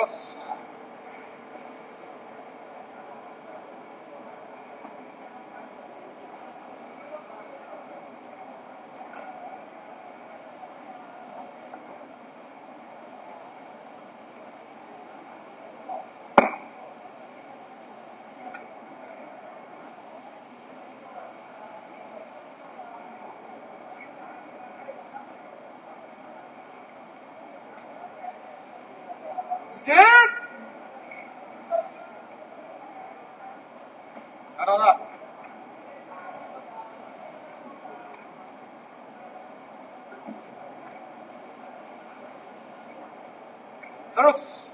nosotros. して、あらら、よし。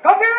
かかってる